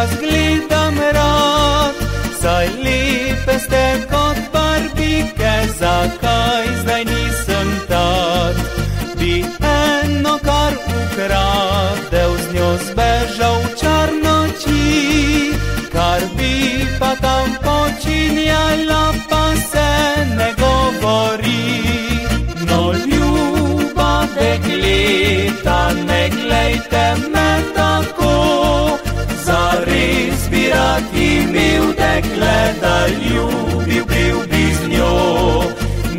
vas gledam rad, saj lepe ste kot barbike, zakaj zdaj nisem tad? Bi eno kar ukradel, z njo zbežal v čar noči, kar bi pa tam počinjala, pa se ne govori. No, ljuba dekleta, ne glejte me. Dekle, da ljubil bil bi z njo.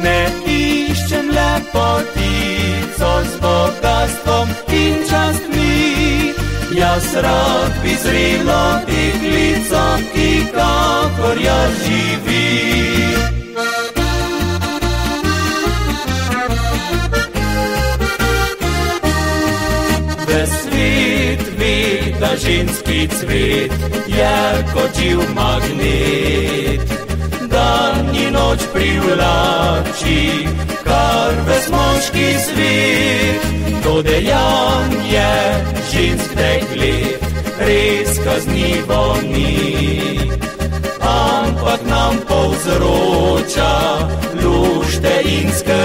Ne iščem lepotico z bogatstvom in častmi, jaz rad bi zrelo deklico, ki kakor jaz živi. Ves svet ve, da ženski cvet je kot živ magnet. Dan in noč privlači, kar ves moški svet. To dejanje žensk deklet res kaznivo ni. Ampak nam povzroča lušte in skrbi.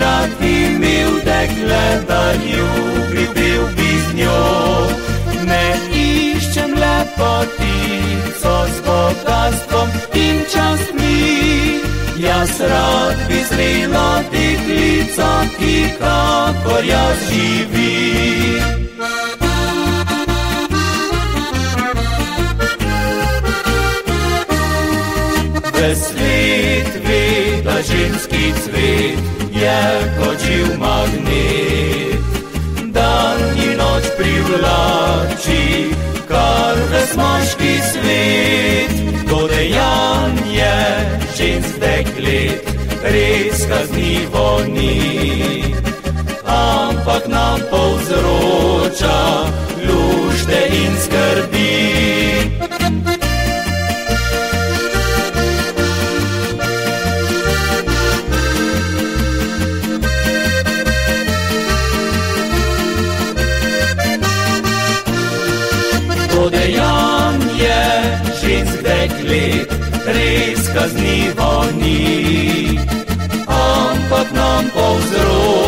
Rad imel dekle, da ljubi bil bi z njo. Ne iščem lepotico z bogatstvom in častmi, jaz rad bi zrela deklica, ki kakor jaz živi. Ves svet ve, da ženski cvet je kot živ magnet. Dan in noč privlači, kar ves moški svet. To dejanje žensk deklet res kaznivo ni. Ampak nam povzroča lušte in skrbi. Deklet res kaznivo ni, ampak nam povzroča